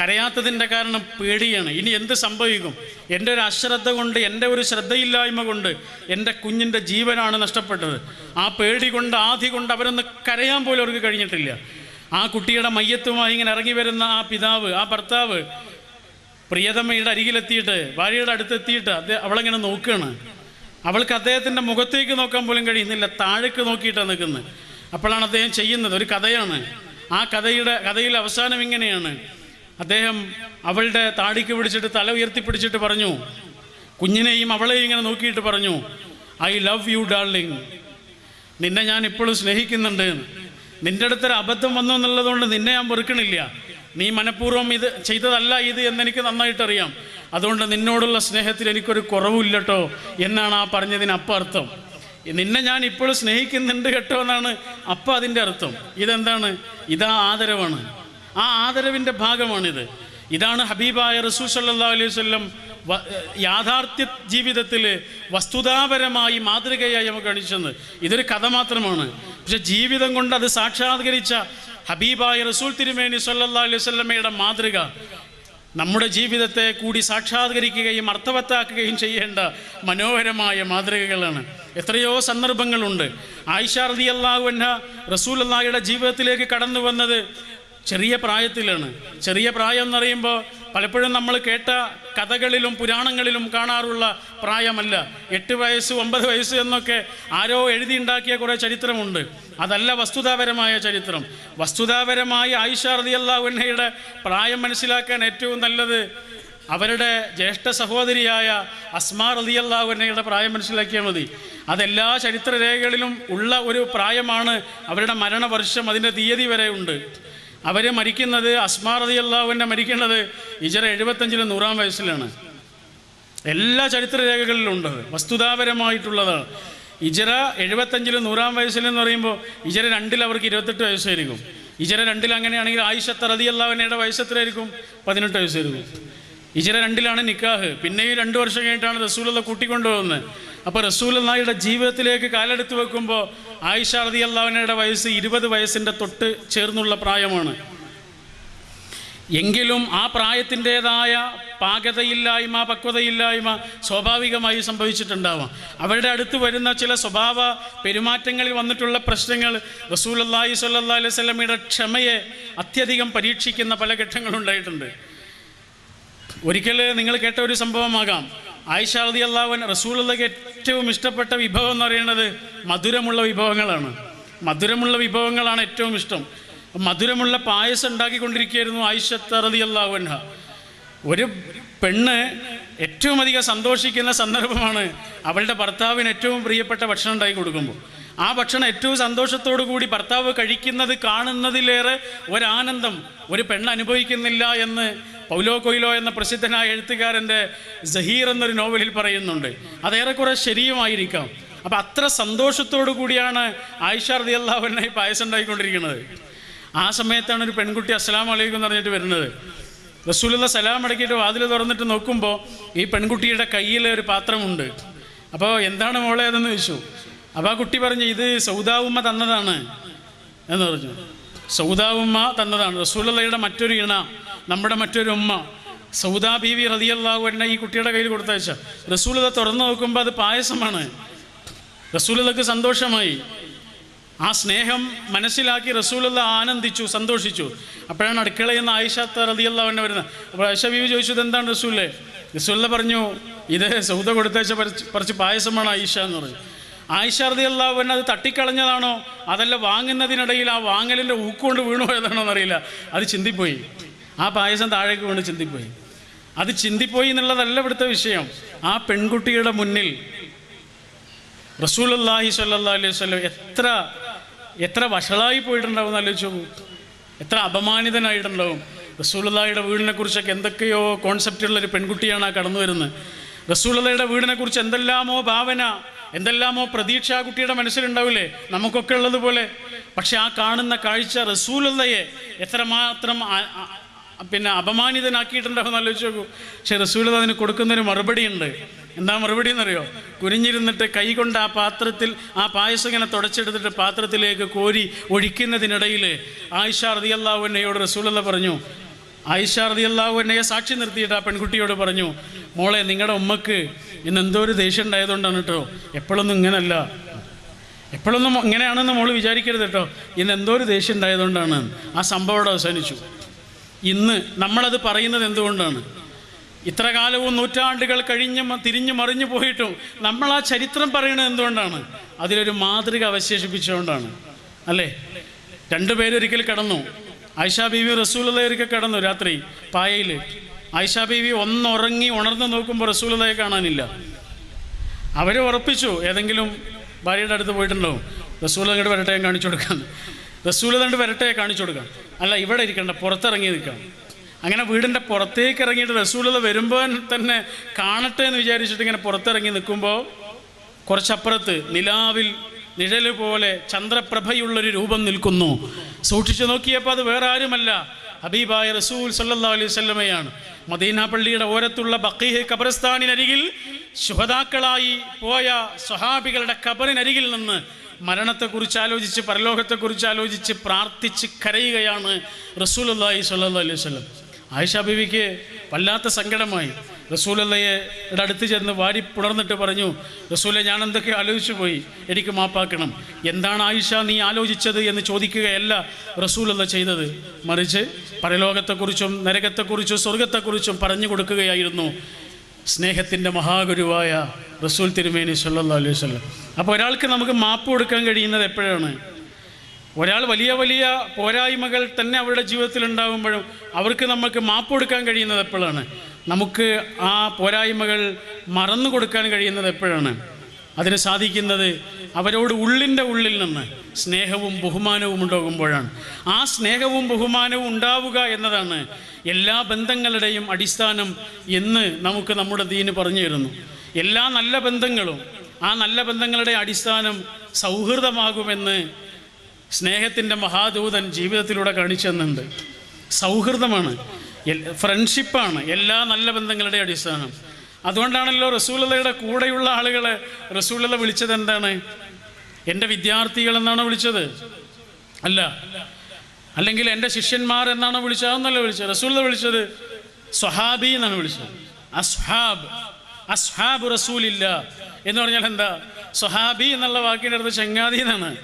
കരയാത്തതിന്റെ കാരണം പേടിയാണ്. ഇനി എന്ത് സംഭവിക്കും? എന്റെ ഒരു അശ്രദ്ധ കൊണ്ട് എന്റെ ഒരു ശ്രദ്ധയില്ലായ്മ കൊണ്ട് എന്റെ കുഞ്ഞിന്റെ ജീവനാണ് നഷ്ടപ്പെട്ടത്. ആ പേടി കൊണ്ട് ആധി കൊണ്ട് അവരൊന്ന് കരയാൻ പോലും അവർക്ക് കഴിഞ്ഞിട്ടില്ല. ആ കുട്ടിയുടെ മയ്യത്തുമായി ഇങ്ങനെ ഇറങ്ങി വരുന്ന ആ പിതാവ് ആ ഭർത്താവ് പ്രിയതമ്മയുടെ അരികിലെത്തിയിട്ട് ഭാര്യയുടെ അടുത്തെത്തിയിട്ട് അദ്ദേഹം അവളെങ്ങനെ നോക്കുകയാണ്. അവൾക്ക് അദ്ദേഹത്തിന്റെ മുഖത്തേക്ക് നോക്കാൻ പോലും കഴിയുന്നില്ല. താഴേക്ക് നോക്കിയിട്ടാണ് നിൽക്കുന്നത്. അപ്പോഴാണ് അദ്ദേഹം ചെയ്യുന്നത്. ഒരു കഥയാണ്. ആ കഥയുടെ കഥയിൽ അവസാനം ഇങ്ങനെയാണ്. അദ്ദേഹം അവളുടെ താടിക്ക് പിടിച്ചിട്ട് തല ഉയർത്തി പിടിച്ചിട്ട് പറഞ്ഞു കുഞ്ഞിനെയും അവളെയും ഇങ്ങനെ നോക്കിയിട്ട് പറഞ്ഞു ഐ ലവ് യു ഡാർലിംഗ് നിന്നെ ഞാൻ ഇപ്പോഴും സ്നേഹിക്കുന്നുണ്ട്. നിന്റെ അടുത്തൊരു അബദ്ധം വന്നു എന്നുള്ളതുകൊണ്ട് നിന്നെ ഞാൻ വെറുക്കണില്ല. നീ മനഃപൂർവം ഇത് ചെയ്തതല്ല ഇത് എന്നെനിക്ക് നന്നായിട്ടറിയാം. അതുകൊണ്ട് നിന്നോടുള്ള സ്നേഹത്തിൽ എനിക്കൊരു കുറവുമില്ലട്ടോ എന്നാണ് ആ പറഞ്ഞതിന് അപ്പം അർത്ഥം നിന്നെ ഞാൻ ഇപ്പോഴും സ്നേഹിക്കുന്നുണ്ട് കേട്ടോ എന്നാണ് അപ്പം അതിന്റെ അർത്ഥം. ഇതെന്താണ്? ഇതാ ആദരവാണ്. ആ ആദരവിന്റെ ഭാഗമാണിത്. ഇതാണ് ഹബീബായ റസൂൽ സല്ലാ അലൈഹി വസല്ലം വ- യാഥാർത്ഥ്യ ജീവിതത്തിൽ വസ്തുതാപരമായി മാതൃകയായി നമുക്ക് കാണിച്ചത്. ഇതൊരു കഥ മാത്രമാണ്. പക്ഷെ ജീവിതം കൊണ്ട് അത് സാക്ഷാത്കരിച്ച ഹബീബായ റസൂൽ തിരുമേനി സല്ലാ അലൈഹി വസല്ലമയുടെ മാതൃക നമ്മുടെ ജീവിതത്തെ കൂടി സാക്ഷാത്കരിക്കുകയും അർത്ഥവത്താക്കുകയും ചെയ്യേണ്ട മനോഹരമായ മാതൃകകളാണ്. എത്രയോ സന്ദർഭങ്ങളുണ്ട്. ആയിഷ റതി അള്ളാഹു അൻഹ റസൂൽ അള്ളാഹിയുടെ ജീവിതത്തിലേക്ക് കടന്നു വന്നത് ചെറിയ പ്രായത്തിലാണ്. ചെറിയ പ്രായം എന്ന് പറയുമ്പോൾ പലപ്പോഴും നമ്മൾ കേട്ട കഥകളിലും പുരാണങ്ങളിലും കാണാറുള്ള പ്രായമല്ല. എട്ട് വയസ്സ് ഒമ്പത് വയസ്സ് എന്നൊക്കെ ആരോ എഴുതിയുണ്ടാക്കിയ കുറേ ചരിത്രമുണ്ട്. അതല്ല വസ്തുതാപരമായ ചരിത്രം. വസ്തുതാപരമായി ആയിഷ റളിയല്ലാഹു പ്രായം മനസ്സിലാക്കാൻ ഏറ്റവും നല്ലത് അവരുടെ ജ്യേഷ്ഠ സഹോദരിയായ അസ്മാ റളിയല്ലാഹു പ്രായം മനസ്സിലാക്കിയാൽ മതി. അതെല്ലാ ചരിത്രരേഖകളിലും ഉള്ള ഒരു പ്രായമാണ് അവരുടെ മരണവർഷം അതിന്റെ തീയതി വരെ ഉണ്ട്. അവർ മരിക്കുന്നത് അസ്മാ റളിയല്ലാഹുവിന്റെ മരിക്കുന്നത് ഇജറ എഴുപത്തഞ്ചിലും നൂറാം വയസ്സിലാണ്. എല്ലാ ചരിത്ര രേഖകളിലും ഉണ്ട്. വസ്തുതാപരമായിട്ടുള്ളതാണ്. ഇജറ എഴുപത്തഞ്ചിലും നൂറാം വയസ്സിലെന്ന് പറയുമ്പോൾ ഇജറ രണ്ടിൽ അവർക്ക് ഇരുപത്തെട്ട് വയസ്സായിരിക്കും. ഇജറ രണ്ടിൽ അങ്ങനെയാണെങ്കിൽ ആയിഷത്ത് റതി വയസ്സ് എത്രയായിരിക്കും? പതിനെട്ട് വയസ്സായിരിക്കും. ഇജറ രണ്ടിലാണ് നിക്കാഹ്. പിന്നെയും രണ്ട് വർഷം കഴിഞ്ഞിട്ടാണ് റസൂലുള്ള കൂട്ടിക്കൊണ്ടുപോകുന്നത്. അപ്പോൾ റസൂലുള്ളാഹിയുടെ ജീവിതത്തിലേക്ക് കാലെടുത്ത് വെക്കുമ്പോൾ ആയിഷ റതി അള്ളാഹുനയുടെ വയസ്സ് ഇരുപത് വയസ്സിന്റെ തൊട്ട് ചേർന്നുള്ള പ്രായമാണ്. എങ്കിലും ആ പ്രായത്തിന്റെതായ പാകതയില്ലായ്മ പക്വതയില്ലായ്മ സ്വാഭാവികമായി സംഭവിച്ചിട്ടുണ്ടാവാം. അവരുടെ അടുത്ത് വരുന്ന ചില സ്വഭാവ പെരുമാറ്റങ്ങളിൽ വന്നിട്ടുള്ള പ്രശ്നങ്ങൾ റസൂലല്ലാഹി സ്വല്ലല്ലാഹി അലൈഹി വസല്ലമയുടെ ക്ഷമയെ അത്യധികം പരീക്ഷിക്കുന്ന പല ഘട്ടങ്ങളുണ്ടായിട്ടുണ്ട്. ഒരിക്കൽ നിങ്ങൾ കേട്ട ഒരു സംഭവമാകാം. അള്ളാവൻ അള്ളാഹുൻ റസൂലുള്ളക്ക് ഏറ്റവും ഇഷ്ടപ്പെട്ട വിഭവം എന്ന് പറയുന്നത് മധുരമുള്ള വിഭവങ്ങളാണ്. മധുരമുള്ള വിഭവങ്ങളാണ് ഏറ്റവും ഇഷ്ടം. മധുരമുള്ള പായസം ഉണ്ടാക്കിക്കൊണ്ടിരിക്കുകയായിരുന്നു ആയിഷത്ത് റതി അള്ളാഹുൻഹ ഒരു പെണ്ണ് ഏറ്റവും അധികം സന്തോഷിക്കുന്ന സന്ദർഭമാണ് അവളുടെ ഭർത്താവിന് ഏറ്റവും പ്രിയപ്പെട്ട ഭക്ഷണം ഉണ്ടാക്കി കൊടുക്കുമ്പോൾ. ആ ഭക്ഷണം ഏറ്റവും സന്തോഷത്തോടു കൂടി ഭർത്താവ് കഴിക്കുന്നത് കാണുന്നതിലേറെ ഒരാനന്ദം ഒരു പെണ്ണ് അനുഭവിക്കുന്നില്ല എന്ന് പൗലോ കൊയിലോ എന്ന പ്രസിദ്ധനായ എഴുത്തുകാരന്റെ ജഹീർ എന്നൊരു നോവലിൽ പറയുന്നുണ്ട്. അതേറെക്കുറെ ശരിയുമായിരിക്കാം. അപ്പം അത്ര സന്തോഷത്തോടു കൂടിയാണ് ആയിഷ റതി അള്ളാഹുവിനെ പായസം ഉണ്ടായിക്കൊണ്ടിരിക്കുന്നത്. ആ സമയത്താണ് ഒരു പെൺകുട്ടി അസ്സലാം വലൈക്കും എന്ന് പറഞ്ഞിട്ട് വരുന്നത്. റസൂലുള്ള സലാം അടക്കിയിട്ട് വാതിൽ തുറന്നിട്ട് നോക്കുമ്പോൾ ഈ പെൺകുട്ടിയുടെ കയ്യിൽ ഒരു പാത്രമുണ്ട്. അപ്പോൾ എന്താണ് മോളെ അതെന്ന് ചോദിച്ചു. അപ്പോൾ ആ കുട്ടി പറഞ്ഞു ഇത് സൗദാവുമ്മ തന്നതാണ്. എന്ന് പറഞ്ഞു. സൗദാവുമ്മ തന്നതാണ്. റസൂലുള്ളയുടെ മറ്റൊരു ഇണ. നമ്മുടെ മറ്റൊരു ഉമ്മ സൗദാ ബീവി റതിയല്ലാഹു എന്നെ ഈ കുട്ടിയുടെ കയ്യിൽ കൊടുത്തയച്ച. റസൂലത തുറന്നു നോക്കുമ്പോൾ അത് പായസമാണ്. റസൂലതക്ക് സന്തോഷമായി. ആ സ്നേഹം മനസ്സിലാക്കി റസൂലുള്ള ആനന്ദിച്ചു സന്തോഷിച്ചു. അപ്പോഴാണ് അടുക്കളയിൽ നിന്ന് റതിയല്ല റതിയല്ലാവന്നെ വരുന്നത്. അപ്പോൾ ആയിഷ ബീവി ചോദിച്ചു ഇതെന്താണ് റസൂലെ? റസൂല്ല പറഞ്ഞു ഇത് സൗദ കൊടുത്തയച്ച കുറച്ച് പായസമാണ് ആയിഷ എന്ന് പറഞ്ഞു. ആയിഷ റതിയല്ലാവൻ അത് തട്ടിക്കളഞ്ഞതാണോ? അതല്ല വാങ്ങുന്നതിനിടയിൽ ആ വാങ്ങലിന്റെ ഊക്കുകൊണ്ട് വീണു പോയതാണോ എന്നറിയില്ല. അത് ചിന്തിപ്പോയി. ആ പായസം താഴേക്ക് വീണ് ചിന്തിപ്പോയി. അത് ചിന്തിപ്പോയി എന്നുള്ളതല്ല ഇവിടുത്തെ വിഷയം. ആ പെൺകുട്ടിയുടെ മുന്നിൽ റസൂലുള്ളാഹി സ്വല്ലല്ലാഹി അലൈഹി വസല്ലം എത്ര എത്ര വഷളായി പോയിട്ടുണ്ടാവും എന്ന് ആലോചിച്ചു എത്ര അപമാനിതനായിട്ടുണ്ടാവും. റസൂലുള്ളാഹിയുടെ വീടിനെ കുറിച്ചൊക്കെ എന്തൊക്കെയോ കോൺസെപ്റ്റുള്ള ഒരു പെൺകുട്ടിയാണ് ആ കടന്നു വരുന്നത്. റസൂലുള്ളാഹിയുടെ വീടിനെ കുറിച്ച് എന്തെല്ലാമോ ഭാവന എന്തെല്ലാമോ പ്രതീക്ഷ ആ കുട്ടിയുടെ മനസ്സിലുണ്ടാവില്ലേ? നമുക്കൊക്കെ ഉള്ളതുപോലെ. പക്ഷെ ആ കാണുന്ന കാഴ്ച റസൂലുള്ളയെ എത്രമാത്രം പിന്നെ അപമാനിതനാക്കിയിട്ടുണ്ടാവും ആലോചിച്ച് നോക്കൂ പക്ഷെ റസൂൽ അതിന് കൊടുക്കുന്നൊരു മറുപടി ഉണ്ട് എന്താ മറുപടി എന്നറിയോ? കുനിഞ്ഞിരുന്നിട്ട് കൈ കൊണ്ട് ആ പാത്രത്തിൽ ആ പായസം ഇങ്ങനെ തുടച്ചെടുത്തിട്ട് പാത്രത്തിലേക്ക് കോരി ഒഴിക്കുന്നതിനിടയിൽ ആയിഷ റതിയല്ലാവുന്നയോട് റസൂലുള്ള പറഞ്ഞു ആയിഷ റളിയല്ലാഹു അൻഹയെ സാക്ഷി നിർത്തിയിട്ട് ആ പെൺകുട്ടിയോട് പറഞ്ഞു മോളെ നിങ്ങളുടെ ഉമ്മക്ക് ഇന്ന് എന്തോ ഒരു ദേഷ്യം ഉണ്ടായതുകൊണ്ടാണ് കേട്ടോ എപ്പോഴൊന്നും ഇങ്ങനല്ല. എപ്പോഴൊന്നും ഇങ്ങനെയാണെന്ന് മോൾ വിചാരിക്കരുത് കേട്ടോ ഇന്ന് എന്തോ ഒരു ദേഷ്യം ഉണ്ടായതുകൊണ്ടാണ്. ആ സംഭവം അവസാനിച്ചു. ഇന്ന് നമ്മളത് പറയുന്നത് എന്തുകൊണ്ടാണ്? ഇത്ര കാലവും നൂറ്റാണ്ടുകൾ കഴിഞ്ഞ് തിരിഞ്ഞു മറിഞ്ഞു പോയിട്ടും നമ്മൾ ആ ചരിത്രം പറയുന്നത് എന്തുകൊണ്ടാണ്? അതിലൊരു മാതൃക അവശേഷിപ്പിച്ചുകൊണ്ടാണ്. അല്ലേ? രണ്ടുപേരൊരിക്കൽ കടന്നു. ആയിഷ ബീവി റസൂലത ഒരിക്കൽ കടന്നു രാത്രി പായയിൽ. ആയിഷ ബീവി ഒന്നുറങ്ങി ഉണർന്നു നോക്കുമ്പോൾ റസൂലതയെ കാണാനില്ല. അവർ ഉറപ്പിച്ചു ഏതെങ്കിലും ഭാര്യയുടെ അടുത്ത് പോയിട്ടുണ്ടാവും. റസൂൽ അങ്ങോട്ട് വരട്ടെ കാണിച്ചു കൊടുക്കാൻ റസൂൽ കണ്ട് വരട്ടെ കാണിച്ചു കൊടുക്കാം. അല്ല ഇവിടെ ഇരിക്കണ്ട പുറത്തിറങ്ങി നിൽക്കണം. അങ്ങനെ വീടിന്റെ പുറത്തേക്ക് ഇറങ്ങിയിട്ട് റസൂലത വരുമ്പോൾ തന്നെ കാണട്ടെ എന്ന് വിചാരിച്ചിട്ട് ഇങ്ങനെ പുറത്തിറങ്ങി നിൽക്കുമ്പോൾ കുറച്ചപ്പുറത്ത് നിലാവിൽ നിഴൽ പോലെ ചന്ദ്രപ്രഭയുള്ളൊരു രൂപം നിൽക്കുന്നു. സൂക്ഷിച്ചു നോക്കിയപ്പോൾ അത് വേറെ ആരുമല്ല ഹബീബായ റസൂൽ സല്ലല്ലാഹു അലൈഹി വസല്ലമയാണ്. മദീന പള്ളിയുടെ ഓരത്തുള്ള ബക്കീഹ് ഖബർസ്ഥാനിനരികിൽ ശുഹതാക്കളായി പോയ സ്വഹാബികളുടെ ഖബറിനരികിൽ നിന്ന് മരണത്തെക്കുറിച്ച് ആലോചിച്ച് പരലോകത്തെക്കുറിച്ച് ആലോചിച്ച് പ്രാർത്ഥിച്ച് കരയുകയാണ് റസൂലുള്ളാഹി സ്വല്ലല്ലാഹു അലൈഹി വസല്ലം. ആയിഷ ബീവിക്ക് വല്ലാത്ത സങ്കടമായി. റസൂലല്ലയെ അടുത്ത് ചെന്ന് വാരി പുണർന്നിട്ട് പറഞ്ഞു റസൂലെ ഞാൻ എന്തൊക്കെ ആലോചിച്ചു പോയി? എനിക്ക് മാപ്പാക്കണം. എന്താണ് ആയിഷ നീ ആലോചിച്ചത് എന്ന് ചോദിക്കുകയല്ല റസൂലല്ല ചെയ്തത്. മറിച്ച് പരലോകത്തെക്കുറിച്ചും നരകത്തെക്കുറിച്ചും സ്വർഗത്തെക്കുറിച്ചും പറഞ്ഞു കൊടുക്കുകയായിരുന്നു. സ്നേഹത്തിന്റെ മഹാഗുരുവായ റസൂൽ തിരുമേനി സല്ലാ അലൈഹി വസല്ലം. അപ്പോൾ ഒരാൾക്ക് നമുക്ക് മാപ്പ് കൊടുക്കാൻ കഴിയുന്നത് എപ്പോഴാണ്? ഒരാൾ വലിയ വലിയ പോരായ്മകൾ തന്നെ അവരുടെ ജീവിതത്തിൽ ഉണ്ടാകുമ്പോഴും അവർക്ക് നമുക്ക് മാപ്പ് കൊടുക്കാൻ കഴിയുന്നത് എപ്പോഴാണ്? നമുക്ക് ആ പോരായ്മകൾ മറന്നു കൊടുക്കാൻ കഴിയുന്നത് എപ്പോഴാണ്? അതിന് സാധിക്കുന്നത് അവരോട് ഉള്ളിന്റെ ഉള്ളിൽ നിന്ന് സ്നേഹവും ബഹുമാനവും ഉണ്ടാകുമ്പോഴാണ്. ആ സ്നേഹവും ബഹുമാനവും ഉണ്ടാവുക എന്നതാണ് എല്ലാ ബന്ധങ്ങളുടെയും അടിസ്ഥാനം എന്ന് നമുക്ക് നമ്മുടെ ദീന് പറഞ്ഞു തരുന്നു. എല്ലാ നല്ല ബന്ധങ്ങളും ആ നല്ല ബന്ധങ്ങളുടെ അടിസ്ഥാനം സൗഹൃദമാകുമെന്ന് സ്നേഹത്തിന്റെ മഹാദൂതൻ ജീവിതത്തിലൂടെ കാണിച്ചെന്നുണ്ട് സൗഹൃദമാണ്. ഫ്രണ്ട്ഷിപ്പാണ് എല്ലാ നല്ല ബന്ധങ്ങളുടെ അടിസ്ഥാനം. അതുകൊണ്ടാണല്ലോ റസൂലതയുടെ കൂടെയുള്ള ആളുകളെ റസൂലത വിളിച്ചത് എന്താണ്? എന്റെ വിദ്യാർത്ഥികൾ എന്നാണ് വിളിച്ചത്? അല്ല. അല്ലെങ്കിൽ എന്റെ ശിഷ്യന്മാർ എന്നാണോ വിളിച്ചത്? അതൊന്നല്ല വിളിച്ചത്. റസൂലത വിളിച്ചത് സ്വഹാബി എന്നാണ് വിളിച്ചത്. അസ്ഹാബ്. അസ്ഹാബ് റസൂലില്ല. എന്ന് പറഞ്ഞാൽ എന്താ? സ്വഹാബി എന്നുള്ള വാക്കിന്റെ അടുത്ത് ചങ്ങാതി എന്നാണ്.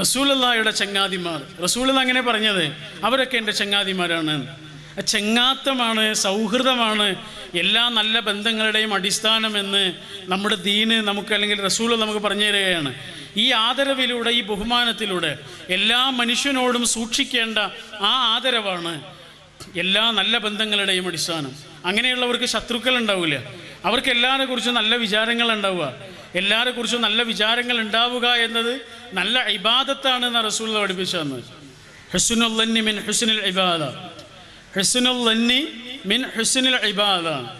റസൂലുള്ളാഹിയുടെ ചങ്ങാതിമാർ. റസൂലുള്ള അങ്ങനെ പറഞ്ഞത്? അവരൊക്കെ എന്റെ ചങ്ങാതിമാരാണ്. ചെങ്ങാത്തമാണ് സൗഹൃദമാണ് എല്ലാ നല്ല ബന്ധങ്ങളുടെയും അടിസ്ഥാനമെന്ന് നമ്മുടെ ദീന് നമുക്ക് അല്ലെങ്കിൽ റസൂൽ നമുക്ക് പറഞ്ഞു തരികയാണ്. ഈ ആദരവിലൂടെ ഈ ബഹുമാനത്തിലൂടെ എല്ലാ മനുഷ്യനോടും സൂക്ഷിക്കേണ്ട ആ ആദരവാണ് എല്ലാ നല്ല ബന്ധങ്ങളുടെയും അടിസ്ഥാനം. അങ്ങനെയുള്ളവർക്ക് ശത്രുക്കൾ ഉണ്ടാവില്ല അവർക്ക് എല്ലാവരെ കുറിച്ചും നല്ല വിചാരങ്ങൾ ഉണ്ടാവുക എല്ലാവരെ കുറിച്ചും നല്ല വിചാരങ്ങൾ ഉണ്ടാവുക എന്നത് നല്ല ഇബാദത്താണ് എന്ന് റസൂൽ പഠിപ്പിച്ചു തന്നത് ഹസുനുൽ ഹുസ്നുൽ ഇബാദ. ഹുസ്നുല്ലന്നി മിൻ ഹുസ്നുൽ ഇബാദ.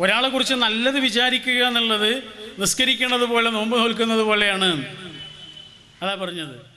ഒരാളെ കുറിച്ച് നല്ലത് വിചാരിക്കുക എന്നുള്ളത് നിസ്കരിക്കുന്നത് പോലെ നോമ്പ് നോൽക്കുന്നത് പോലെയാണ് അതാ പറഞ്ഞത്.